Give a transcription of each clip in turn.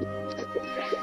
Thank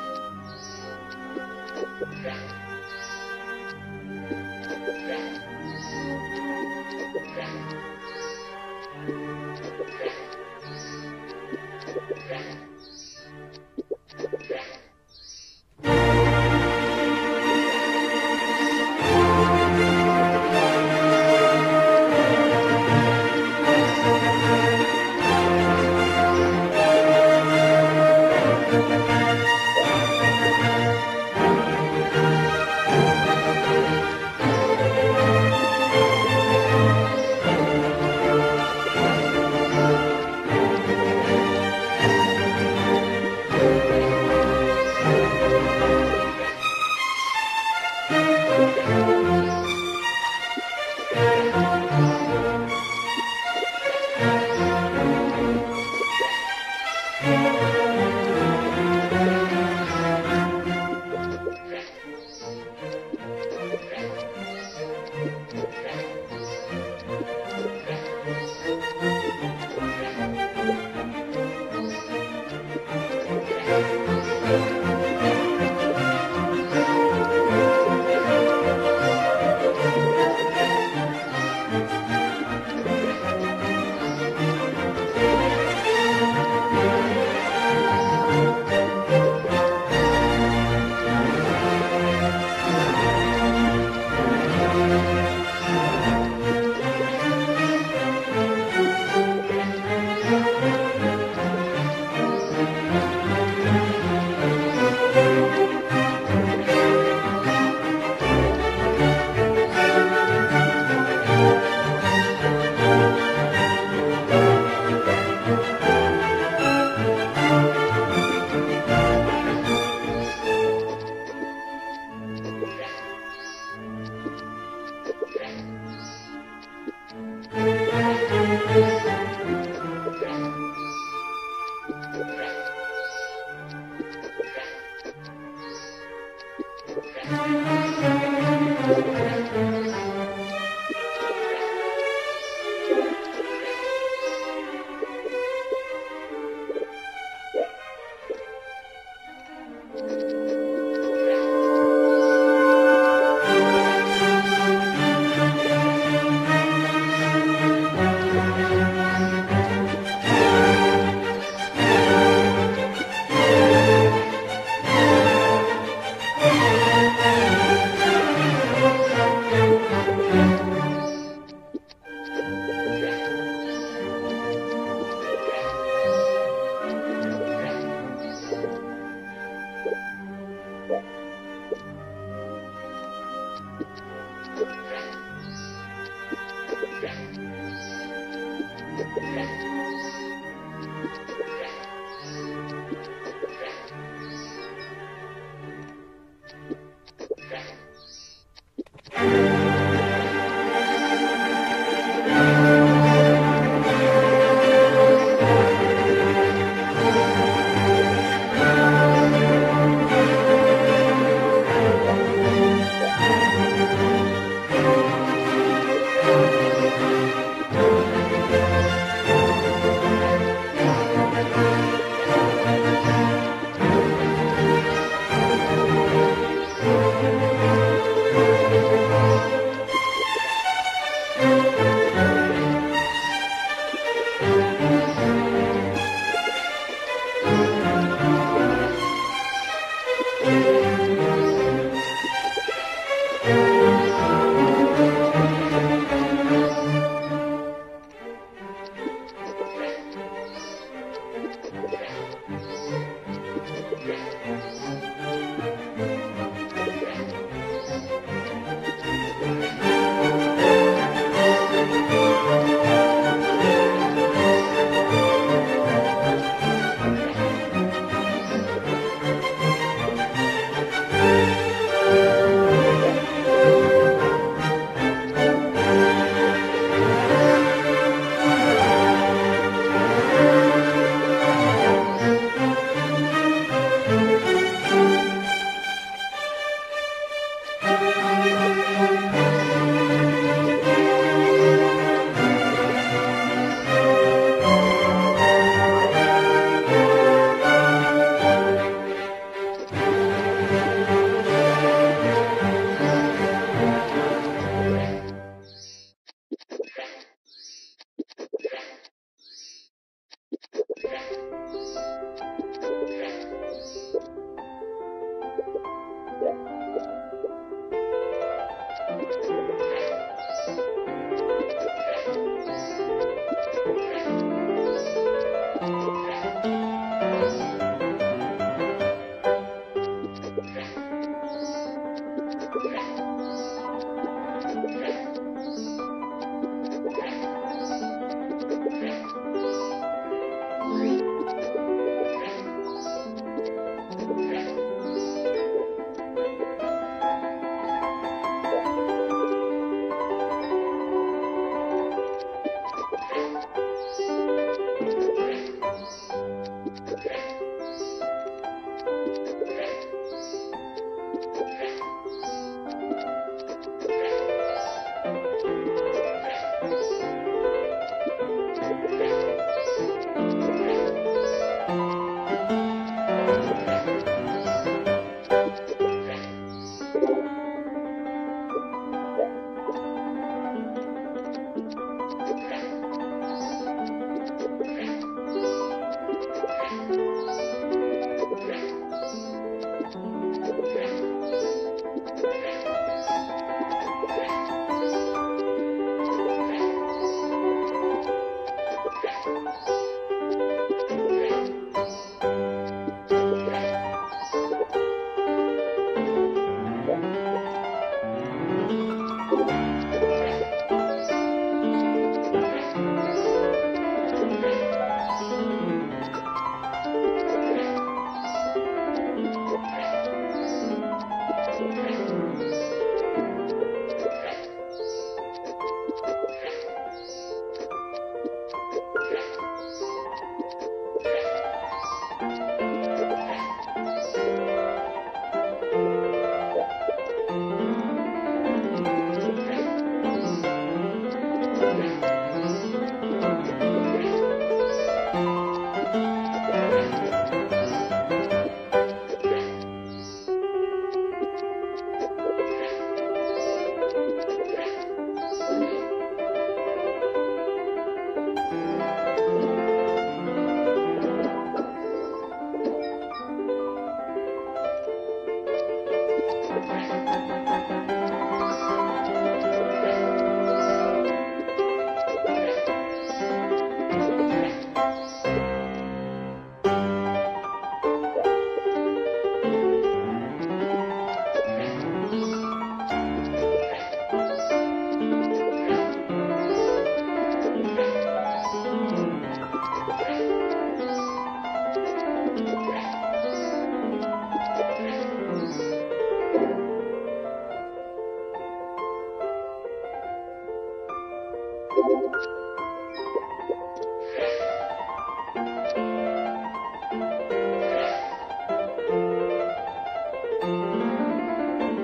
Amen.